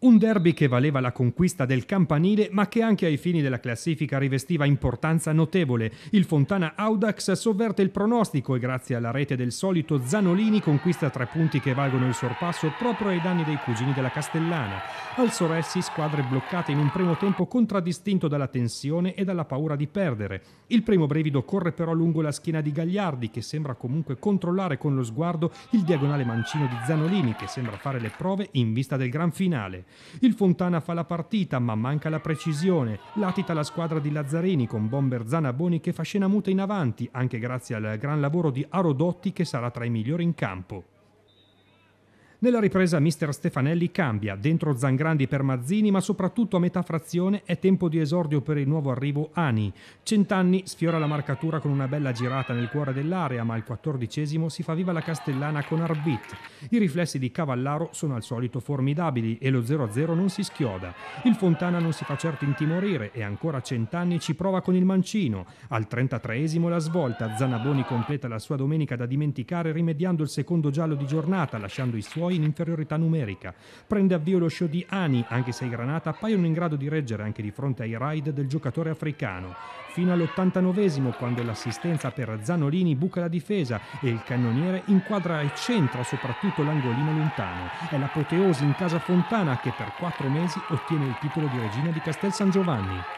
Un derby che valeva la conquista del campanile, ma che anche ai fini della classifica rivestiva importanza notevole. Il Fontana Audax sovverte il pronostico e grazie alla rete del solito Zanolini conquista tre punti che valgono il sorpasso proprio ai danni dei cugini della Castellana. Al Soressi squadre bloccate in un primo tempo contraddistinto dalla tensione e dalla paura di perdere. Il primo brivido corre però lungo la schiena di Gagliardi che sembra comunque controllare con lo sguardo il diagonale mancino di Zanolini che sembra fare le prove in vista del gran finale. Il Fontana fa la partita, ma manca la precisione. Latita la squadra di Lazzarini con bomber Zanaboni che fa scena muta in avanti, anche grazie al gran lavoro di Arodotti che sarà tra i migliori in campo. Nella ripresa mister Stefanelli cambia, dentro Zangrandi per Mazzini, ma soprattutto a metà frazione è tempo di esordio per il nuovo arrivo Ani. Centanni sfiora la marcatura con una bella girata nel cuore dell'area, ma al quattordicesimo si fa viva la Castellana con Arbit. I riflessi di Cavallaro sono al solito formidabili e lo 0-0 non si schioda. Il Fontana non si fa certo intimorire e ancora Centanni ci prova con il mancino. Al 33esimo la svolta, Zanaboni completa la sua domenica da dimenticare rimediando il secondo giallo di giornata, lasciando i suoi in inferiorità numerica. Prende avvio lo show di Ani, anche se i Granata appaiono in grado di reggere anche di fronte ai raid del giocatore africano. Fino all'89 quando l'assistenza per Zanolini buca la difesa e il cannoniere inquadra e centra soprattutto l'angolino lontano. È l'apoteosi in casa Fontana che per quattro mesi ottiene il titolo di regina di Castel San Giovanni.